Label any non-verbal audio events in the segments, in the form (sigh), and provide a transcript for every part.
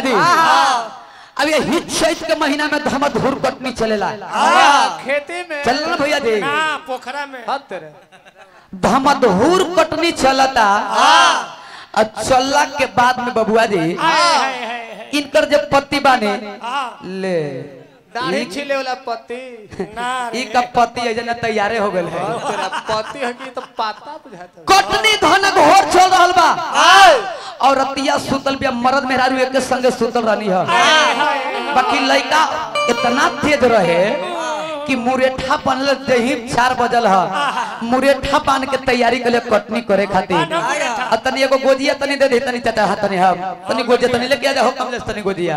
बबुआ अब ये हिट चैत के महीना में धमधुर कटनी चलेला। हाँ, खेती में। चल ना भैया ना पोखरा में। हद तेरे। धमधुर कटनी चलता। चलला के बाद में बबुआ जी हाय इनकर जब पति बाने हाँ। ले। दाढ़ी छिले वाला पति। ना ई का पति है जना तैयारे हो गए है। तेरा पति है कि तो पाता बुझाता कटनी धन घोर चल रहल बा। और रतिया सुतल बिया मर्द मेहरारू एक संगे सुतल रहनी है। बाकी लड़का इतना तेज रहे कि मुरेठा बनल जही चार बजल है। मुरेठा बाँध के तैयारी के लिए कटनी करे खातिर। तनी एगो गोजिया तनी दे दे तनी चाचा हाथ तनी हम तनी गोजिया तनी लेके आ जा हो कमलेश तनी गोजिया।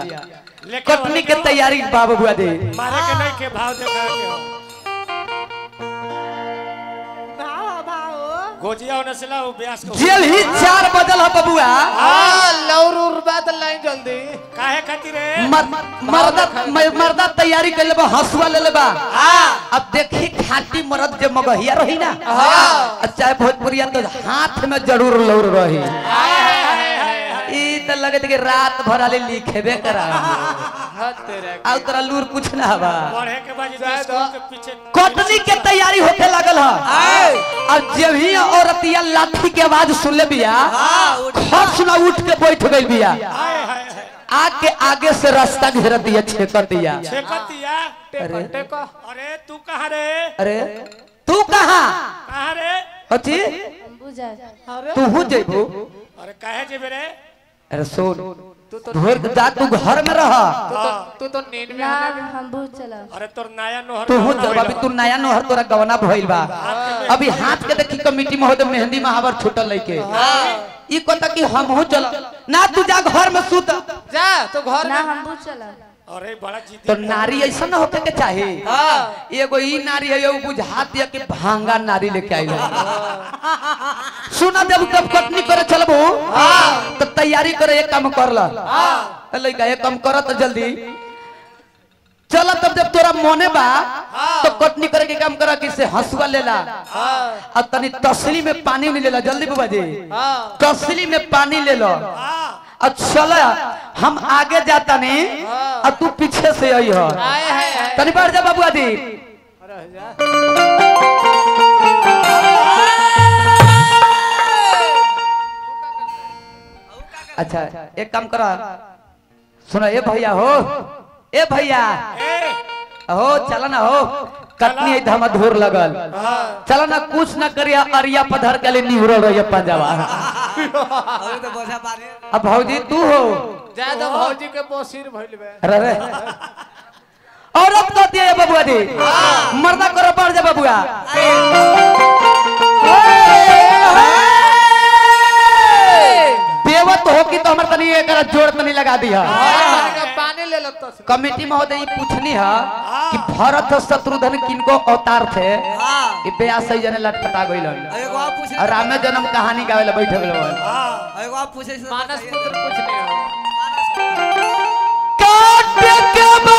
कटनी के तैयारी बाबू बुआ दे। मारे के नहीं के भाव दे गोजिया ने से ला वो ब्यास को। जेल ही चार बदल है बबुआ। हाँ लौर उर बात लाइन जल्दी। काहे खातिर रे मर- मर्दा मर्दा तैयारी कर लेबा हसुआ ले लेबा अब देखी खाटी मर्द जे मगहिया रही ना? हाँ। चाहे भोजपुरिया तो हाथ में ज़रूर लौर रही। ई तो लगे कि रात भर आले लिखेबे करा आ तोरा लूर कुछ ना हवा पढ़े के बाद स्कूल। के पीछे कटनी के तैयारी होके लगल है। अब जब ही औरतिया लाठी के आवाज़ सुन ले बिया खट सुना उठ के बैठ गई बिया। हाय हाय हाय। आग के आगे से रास्ता घेर दिया छेकर दिया। टेको अरे। तू कहाँ रे? अरे तू कहाँ? कहाँ रे? बुझा तू हूँ जेबू। अरे काहे जेबे रे? अरे सोन ढोर के जा तू घर में रह। तू तो तो नींद में आने हम भूत चला। अरे तोर नया नोहर तू हूँ जब अभी तू नया नोहर तोरा गवना भइल बा। अभी हाथ के देखी कमिटी में होते मेहंदी महावर छूटल लइके। ई कहता कि हम हूँ चल। ना तू जा घर में सुत। जा तो घर ना में। हम भूत चला। अरे बड़ा जीती तो नारी ऐसा न होके के चाहे। हाँ। एगो ई नारी है बुझा दिया कि भांगा नारी लेके आई सुना जब जब कटनी तो तैयारी करे एक काम कर ला। लइका एक काम कर तो जल्दी। चल तब जब तोरा मोने बा तो कटनी करे के काम करा कि से हंसुआ लेला और तनी तसली में पानी नहीं लेला जल्दी बुआ जी। हाँ। तसली में पानी ले लो। और चल हम आगे जाता नहीं और तू पीछे से आई हो। तनी बैठ जा बाबू आदि अच्छा एक काम करा। सुनो ए भैया हो ए भैया। हो चला ना हो कटनी है धमा धूर लगल। चला ना कुछ ना करिया अरिया पधर के लिए निहुरल रही पंजाबा। (laughs) अब भौजी तू हो। ज़्यादा भौजी के बोसीर भइल बे। अरे रे औरत कहती है बबुआ जी। मर्दा करो बढ़ जा बबुआ। की एक हमारे तनी एकरा जोड़ लगा दिया पानी ले लो तो कमेटी महोदय ये पूछनी है कि भरत शत्रुघ्न किनको अवतार थे? कि ब्याह सही जने लटपटा गइलन। और रामे जन्म कहानी गावे ला बैठे गइलन मानस पुत्र पूछने। नहीं काट के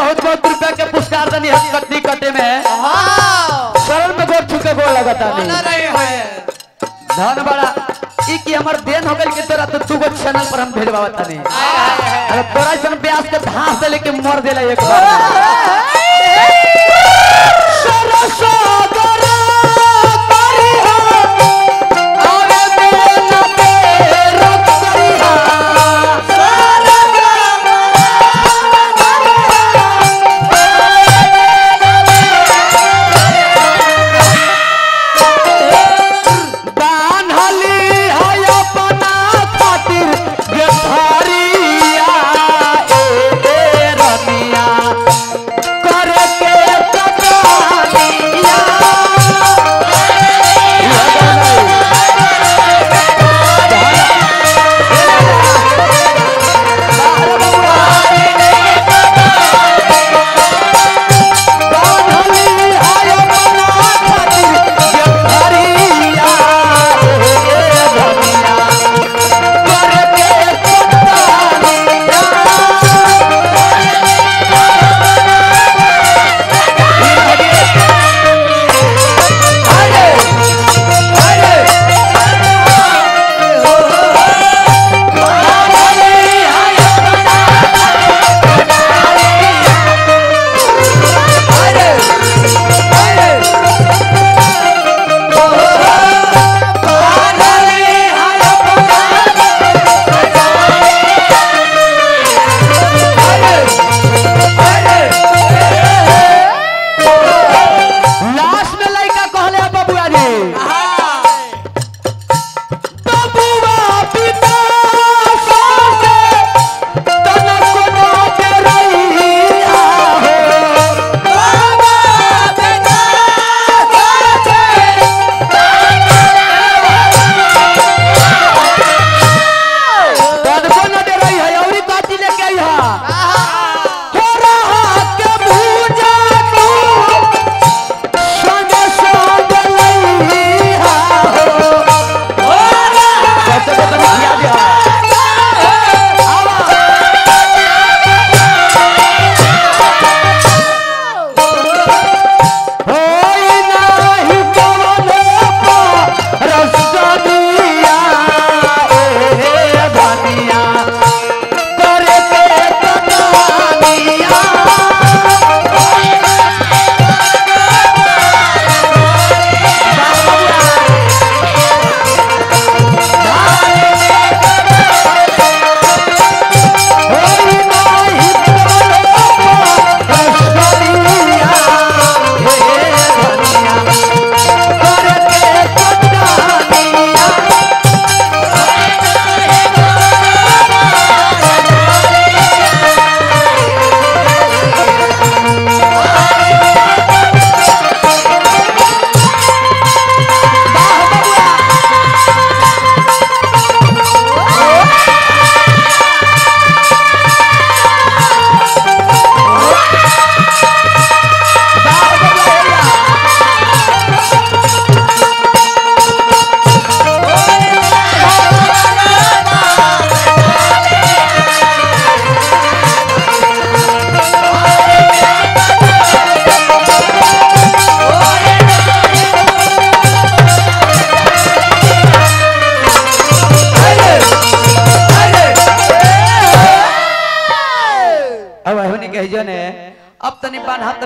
पता नहीं धन बड़ा कि हमर देन हो गई के तोरा तो तू चैनल पर हम भेजवा तोरा सन ब्यास के घास लेके मर दिला एक बार।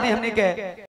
ने हमने कह